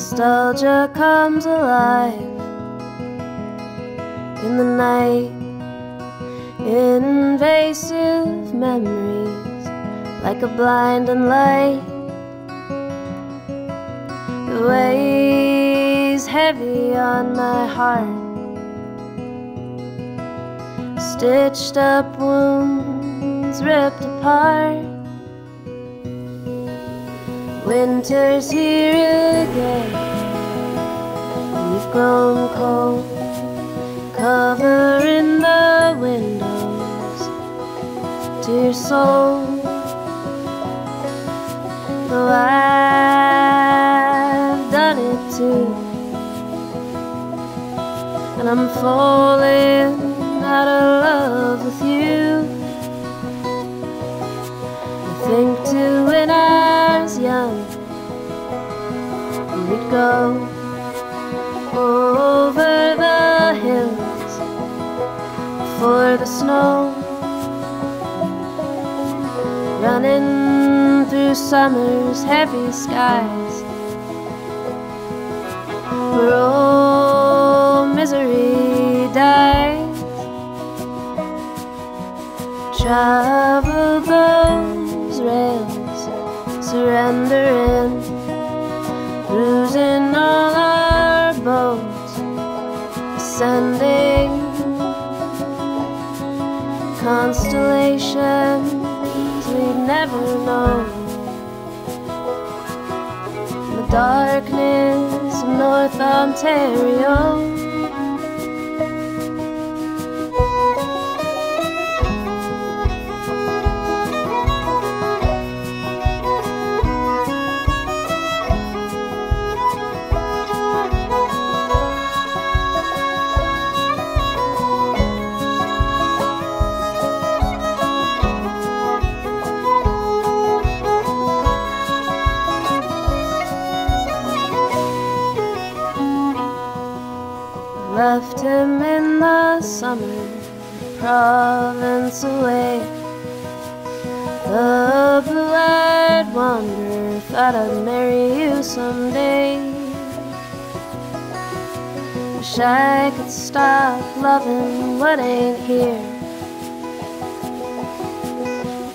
Nostalgia comes alive in the night. Invasive memories like a blinding light. It weighs heavy on my heart. Stitched up wounds ripped apart. Winter's here grown cold, covering the windows to your soul. Though I've done it too, and I'm falling out of love with you. I think too when I was young, we would go for the snow, running through summer's heavy skies. Where all misery dies. Travel those rails, surrendering, losing all our boats, ascending constellations we've never known. The darkness of North Ontario. Left him in the summer, province away. The blue-eyed wanderer thought I'd marry you someday. Wish I could stop loving what ain't here.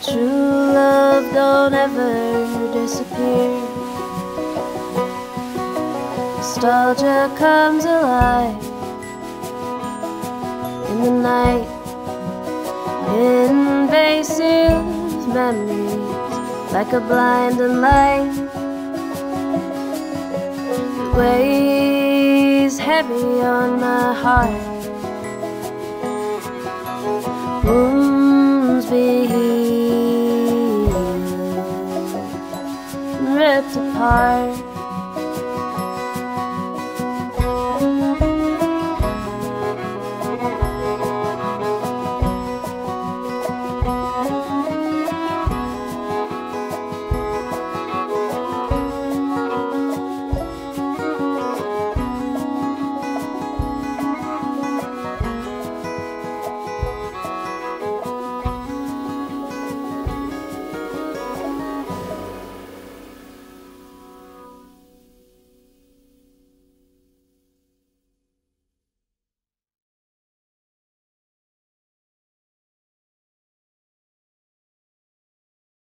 True love don't ever disappear. Nostalgia comes alive in the night. Invasive memories like a blinding light. It weighs heavy on my heart. Wounds be healed, ripped apart.